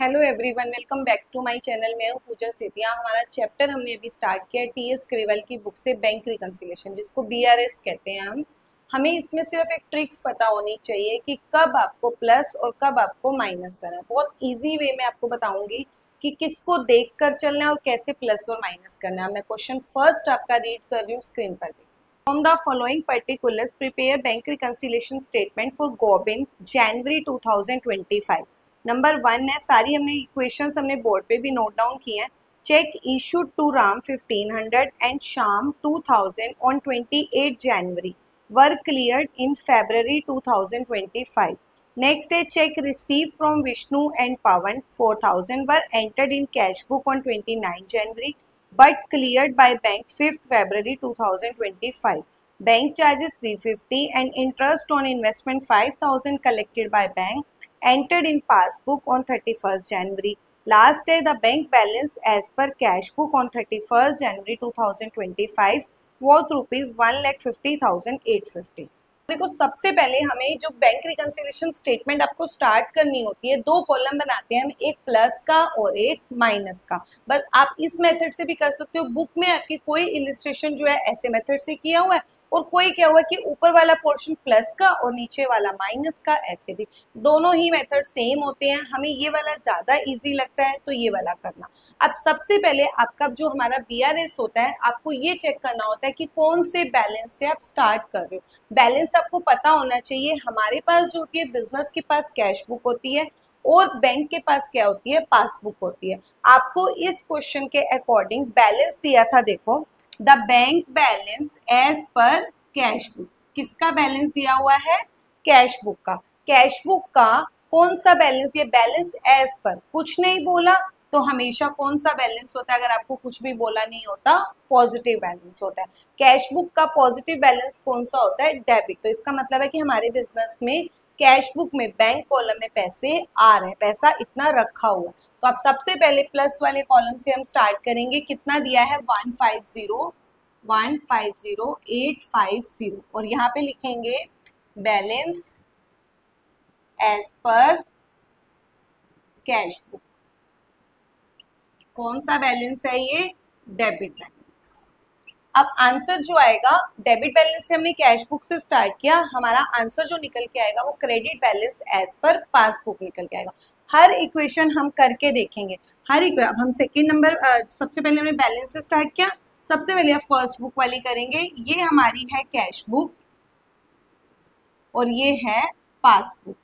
Hello everyone welcome back to my channel मैं हूँ पूजा सेतिया हमारा चैप्टर हमने अभी स्टार्ट किया है टी एस क्रेवल की बुक से बैंक रिकन्सिलेशन जिसको बी आर एस कहते हैं हम। हमें इसमें सिर्फ़ एक ट्रिक्स पता होनी चाहिए कि कब आपको प्लस और कब आपको माइनस करना है। बहुत ईजी वे में आपको बताऊँगी कि किसको देख कर चलना है और कैसे प्लस और माइनस करना है। मैं क्वेश्चन फ़र्स्ट आपका रीड कर रही हूँ स्क्रीन पर देखिए From the following particulars, prepare bank reconciliation statement for Gobin January 2025. Number one है, सारी हमने इक्वेशंस हमने बोर्ड पे भी नोट डाउन किए हैं। Cheque issued to Ram 1500 and Sham 2000 on 28 January were cleared in February 2025 next है cheque received from Vishnu and Pawan 4000 were entered in cash book on 29 January but cleared by bank 5th February 2025. Bank charges 350 and interest on investment 5000 collected by bank entered in passbook on 31st January. Last day the bank balance as per cash book on 31st January 2025 was rupees 1,50,850. देखो सबसे पहले हमें जो bank reconciliation statement आपको start करनी होती है दो कॉलम बनाते हैं हम एक प्लस का और एक माइनस का बस आप इस मेथड से भी कर सकते हो बुक में आपकी कोई इलिस्ट्रेशन जो है ऐसे मेथड से किया हुआ है और कोई क्या हुआ कि ऊपर वाला पोर्शन प्लस का और नीचे वाला माइनस का ऐसे भी। दोनों ही मेथड सेम होते हैं। हमें ये वाला ज़्यादा इजी लगता है तो ये वाला करना। अब सबसे पहले आपका जो हमारा बीआरएस होता है, आपको ये चेक करना होता है कि कौन से बैलेंस से आप स्टार्ट कर रहे हो। बैलेंस आपको पता होना चाहिए, हमारे पास जो होती है बिज़नेस के पास कैश बुक होती है और बैंक के पास क्या होती है पासबुक होती है। आपको इस क्वेश्चन के अकॉर्डिंग बैलेंस दिया था, देखो। The bank balance as per cash book. किसका बैलेंस दिया हुआ है? कैश बुक का। कैश बुक का कौन सा बैलेंस दिया? बैलेंस एज पर। कुछ नहीं बोला तो हमेशा कौन सा बैलेंस होता है? अगर आपको कुछ भी बोला नहीं होता पॉजिटिव बैलेंस होता है। कैश बुक का पॉजिटिव बैलेंस कौन सा होता है? डेबिट। तो इसका मतलब है कि हमारे बिज़नेस में कैश बुक में, बैंक कॉलम में पैसे आ रहे हैं। पैसा इतना रखा हुआ है। तो आप सबसे पहले प्लस वाले कॉलम से हम स्टार्ट करेंगे। कितना दिया है? One five zero one five zero eight five zero और यहाँ पे लिखेंगे balance as per cash book कौन सा बैलेंस है ये? डेबिट बैलेंस अब आंसर जो आएगा डेबिट बैलेंस से हमने कैश बुक से स्टार्ट किया। हमारा आंसर जो निकल के आएगा, वो credit balance as per passbook निकल के आएगा। हर इक्वेशन हम करके देखेंगे। हर इक्वे अब हम सेकेंड नंबर सबसे पहले हमने बैलेंस से स्टार्ट किया। सबसे पहले आप फ़र्स्ट बुक वाली करेंगे। ये हमारी है कैश बुक और ये है पासबुक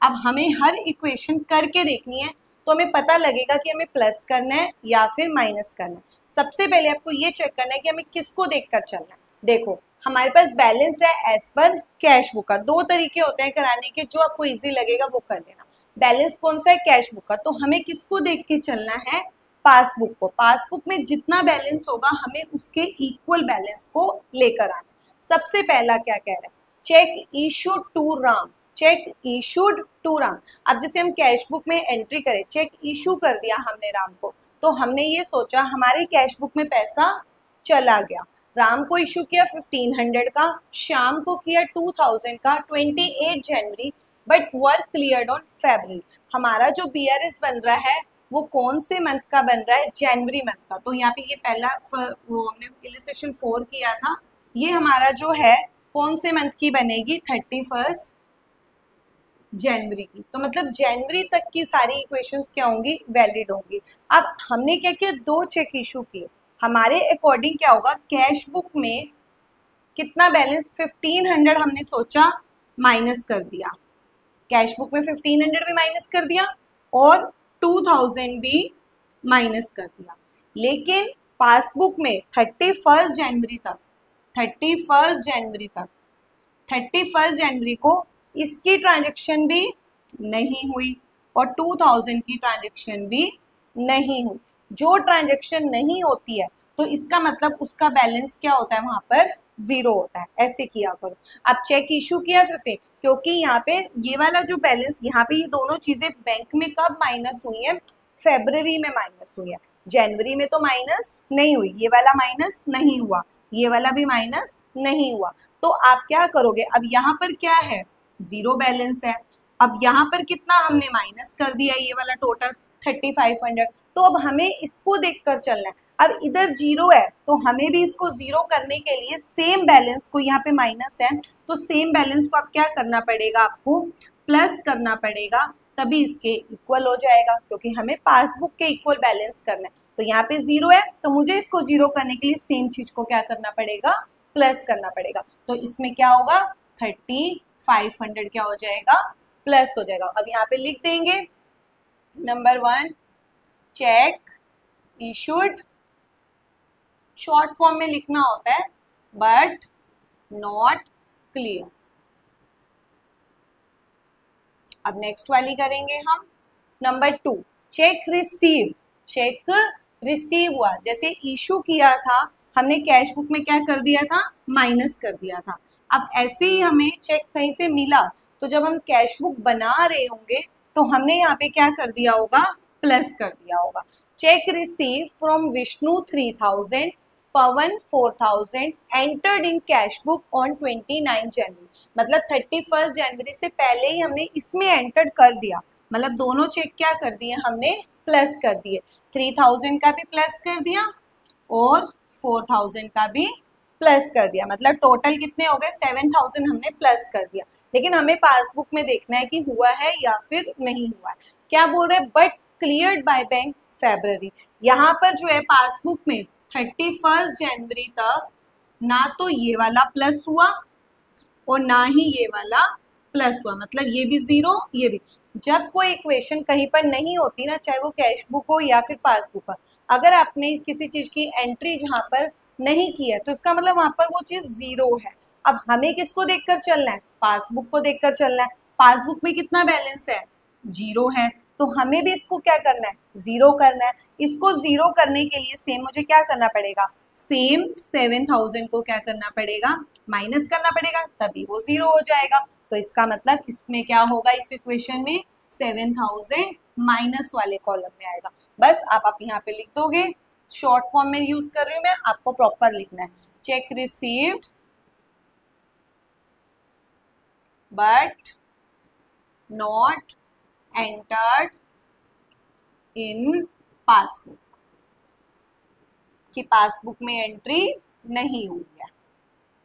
अब हमें हर इक्वेशन करके देखनी है तो हमें पता लगेगा कि हमें प्लस करना है या फिर माइनस करना है। सबसे पहले आपको ये चेक करना है कि हमें किसको देखकर चलना है। देखो, हमारे पास बैलेंस है एज पर कैश बुक का। दो तरीके होते हैं कराने के, जो आपको इजी लगेगा वो कर लेना। बैलेंस कौन सा है? कैश बुक का। तो हमें किसको देख के चलना है? पासबुक को। पासबुक में जितना बैलेंस होगा, हमें उसके इक्वल बैलेंस को लेकर आना सबसे पहला क्या कह रहा है? Cheque issued to Ram cheque issued to Ram अब जैसे हम कैश बुक में एंट्री करें चेक इशू कर दिया हमने राम को तो हमने ये सोचा, हमारे कैश बुक में पैसा चला गया। राम को इशू किया 1500 का, शाम को किया 2000 का 28 जनवरी but were clear on February हमारा जो बीआरएस बन रहा है, वो कौन से मंथ का बन रहा है? जनवरी मंथ का। तो यहाँ पे ये पहला वो हमने इलिस्ट्रेशन फोर किया था। ये हमारा जो है, कौन से मंथ की बनेगी? थर्टी फ़र्स्ट जनवरी की। तो मतलब जनवरी तक की सारी इक्वेशंस क्या होंगी? वैलिड होंगी। अब हमने क्या किया? दो चेक इशू किए। हमारे अकॉर्डिंग क्या होगा? कैश बुक में कितना बैलेंस फिफ्टीन हंड्रेड हमने सोचा माइनस कर दिया। कैश बुक में फिफ्टीन हंड्रेड भी माइनस कर दिया और टू थाउज़ेंड भी माइनस कर दिया। लेकिन पासबुक में थर्टी फ़र्स्ट जनवरी तक थर्टी फ़र्स्ट जनवरी तक थर्टी फ़र्स्ट जनवरी को इसकी ट्रांजेक्शन भी नहीं हुई और टू थाउज़ेंड की ट्रांजेक्शन भी नहीं हुई। जो ट्रांजेक्शन नहीं होती है तो इसका मतलब उसका बैलेंस क्या होता है वहाँ पर? ज़ीरो होता है, ऐसे किया करो। अब चेक इशू किया फिफ्टीन क्योंकि यहाँ पे ये वाला जो बैलेंस यहाँ पे ये दोनों चीज़ें बैंक में कब माइनस हुई है? फेबररी में माइनस हुई है। जनवरी में तो माइनस नहीं हुई, ये वाला माइनस नहीं हुआ, ये वाला भी माइनस नहीं हुआ। तो आप क्या करोगे? अब यहाँ पर क्या है? ज़ीरो बैलेंस है। अब यहाँ पर कितना हमने माइनस कर दिया ये वाला टोटल थर्टी फाइव हंड्रेड तो अब हमें इसको देखकर चलना है। अब इधर ज़ीरो है तो हमें भी इसको ज़ीरो करने के लिए सेम बैलेंस को यहाँ पे माइनस है तो सेम बैलेंस को अब क्या करना पड़ेगा आपको? प्लस करना पड़ेगा, तभी इसके इक्वल हो जाएगा, क्योंकि हमें पासबुक के इक्वल बैलेंस करना है। तो यहाँ पे ज़ीरो है तो मुझे इसको ज़ीरो करने के लिए सेम चीज़ को क्या करना पड़ेगा? प्लस करना पड़ेगा। तो इसमें क्या होगा? थर्टी फाइव हंड्रेड क्या हो जाएगा? प्लस हो जाएगा। अब यहाँ पे लिख देंगे number one cheque issued short form में लिखना होता है बट नॉट क्लियर अब नेक्स्ट वाली करेंगे हम. Number two cheque receive cheque receive हुआ. जैसे इशू किया था, हमने कैश बुक में क्या कर दिया था? माइनस कर दिया था. अब ऐसे ही हमें चेक कहीं से मिला तो जब हम कैश बुक बना रहे होंगे तो हमने यहाँ पे क्या कर दिया होगा? प्लस कर दिया होगा। Cheque received from Vishnu three thousand Pawan four thousand entered in cash book on twenty nine January मतलब थर्टी फ़र्स्ट जनवरी से पहले ही हमने इसमें एंटर कर दिया। मतलब दोनों चेक क्या कर दिए? हमने प्लस कर दिए। थ्री थाउज़ेंड का भी प्लस कर दिया और फोर थाउज़ेंड का भी प्लस कर दिया। मतलब टोटल कितने हो गए? सेवन थाउज़ेंड हमने प्लस कर दिया। लेकिन हमें पासबुक में देखना है कि हुआ है या फिर नहीं हुआ है। क्या बोल रहे but cleared by bank February यहाँ पर जो है पासबुक में थर्टी फ़र्स्ट जनवरी तक ना तो ये वाला प्लस हुआ और ना ही ये वाला प्लस हुआ। मतलब ये भी ज़ीरो ये भी। जब कोई इक्वेशन कहीं पर नहीं होती ना, चाहे वो कैश बुक हो या फिर पासबुक हो, अगर आपने किसी चीज़ की एंट्री जहाँ पर नहीं की है तो इसका मतलब वहाँ पर वो चीज़ ज़ीरो है। अब हमें किसको देखकर चलना है? पासबुक को देखकर चलना है। पासबुक में कितना बैलेंस है? ज़ीरो है। तो हमें भी इसको क्या करना है? ज़ीरो करना है। इसको ज़ीरो करने के लिए सेम मुझे क्या करना पड़ेगा? सेम सेवन थाउज़ेंड को क्या करना पड़ेगा? माइनस करना पड़ेगा, तभी वो ज़ीरो हो जाएगा। तो इसका मतलब इसमें क्या होगा? इस इक्वेशन में सेवन थाउज़ेंड माइनस वाले कॉलम में आएगा। बस आप आप यहाँ पे लिख दोगे। शॉर्ट फॉर्म में यूज़ कर रही हूँ, मैं आपको प्रॉपर लिखना है। Cheque received but not entered in passbook कि पासबुक में एंट्री नहीं हुई है।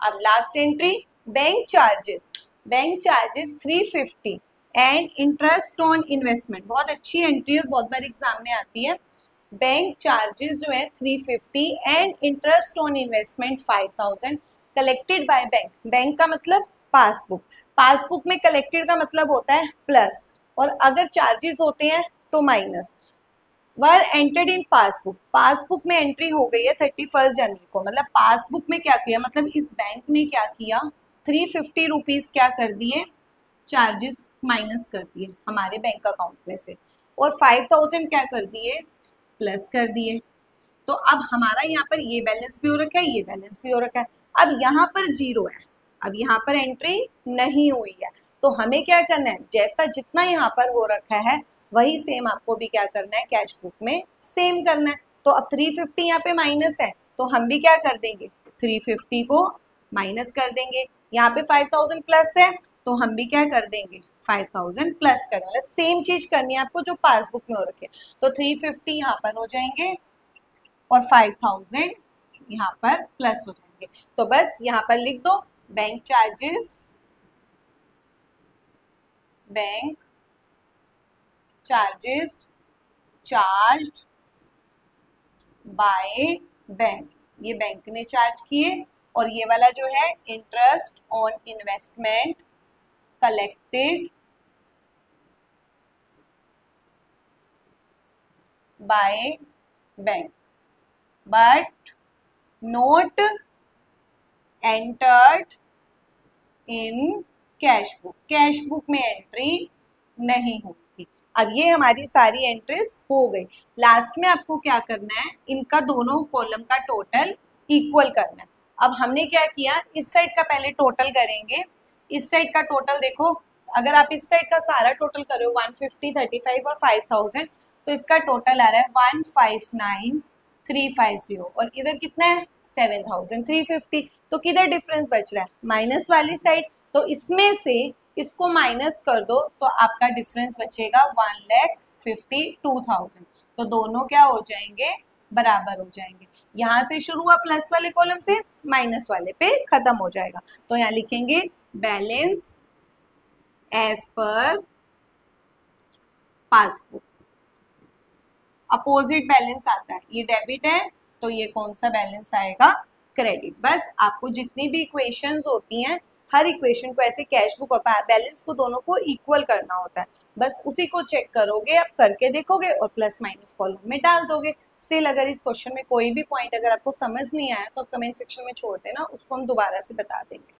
अब last entry bank charges bank charges 350 and interest on investment बहुत अच्छी एंट्री और बहुत बार एग्ज़ाम में आती है। बैंक चार्जेस जो है 350 and interest on investment 5000 collected by bank bank का मतलब पासबुक पासबुक में कलेक्टेड का मतलब होता है प्लस और अगर चार्जेस होते हैं तो minus were entered in passbook passbook में एंट्री हो गई है थर्टी फ़र्स्ट जनवरी को. मतलब पासबुक में क्या किया? मतलब इस बैंक ने क्या किया? थ्री फिफ्टी रुपीज़ क्या कर दिए? चार्जेस माइनस कर दिए हमारे बैंक अकाउंट में से. और फाइव थाउज़ेंड क्या कर दिए? प्लस कर दिए। तो अब हमारा यहाँ पर ये बैलेंस भी हो रखा है, ये बैलेंस भी हो रखा है। अब यहाँ पर ज़ीरो है। अब यहाँ पर एंट्री नहीं हुई है। तो हमें क्या करना है? जैसा जितना यहाँ पर हो रखा है, वही सेम आपको भी क्या करना है? कैश बुक में सेम करना है। तो अब थ्री फिफ्टी यहाँ पे माइनस है। तो हम भी क्या कर देंगे? थ्री फिफ्टी को माइनस कर देंगे। यहाँ पे फाइव थाउज़ेंड प्लस है। तो हम भी क्या कर देंगे? फाइव थाउज़ेंड प्लस कर। देंगे सेम चीज़ करनी है आपको जो पासबुक में हो रखे तो थ्री फिफ्टी यहाँ पर हो जाएँगे और फाइव थाउज़ेंड यहाँ पर प्लस हो जाएँगे। तो बस यहाँ पर लिख दो bank charges bank charges charged by bank ये बैंक ने चार्ज किए और ये वाला जो है interest on investment collected by bank but note entered in cash book cash book में एंट्री नहीं हुई अब ये हमारी सारी एंट्रीज हो गई। लास्ट में आपको क्या करना है? इनका दोनों कॉलम का टोटल इक्वल करना है। अब हमने क्या किया? इस साइड का पहले टोटल करेंगे। इस साइड का टोटल देखो। अगर आप इस साइड का सारा टोटल करो वन फिफ्टी थर्टी फाइव और फाइव थाउज़ेंड तो इसका टोटल आ रहा है one five nine three five zero और इधर कितना है? सेवन थाउज़ेंड थ्री फिफ्टी तो किधर डिफरेंस बच रहा है? माइनस वाली साइड तो इसमें से इसको माइनस कर दो तो आपका डिफरेंस बचेगा one lakh fifty two thousand तो दोनों क्या हो जाएँगे? बराबर हो जाएँगे। यहाँ से शुरू हुआ प्लस वाले कॉलम से माइनस वाले पे खत्म हो जाएगा। तो यहाँ लिखेंगे balance as per passbook opposite balance आता है। ये डेबिट है तो ये कौन सा बैलेंस आएगा? क्रेडिट बस आपको जितनी भी इक्वेशंस होती हैं, हर इक्वेशन को ऐसे कैश बुक और बैलेंस को दोनों को इक्वल करना होता है। बस उसी को चेक करोगे, आप करके देखोगे और प्लस माइनस कॉलम में डाल दोगे। स्टिल अगर इस क्वेश्चन में कोई भी पॉइंट अगर आपको समझ नहीं आया तो आप कमेंट सेक्शन में छोड़ देना, उसको हम दोबारा से बता देंगे।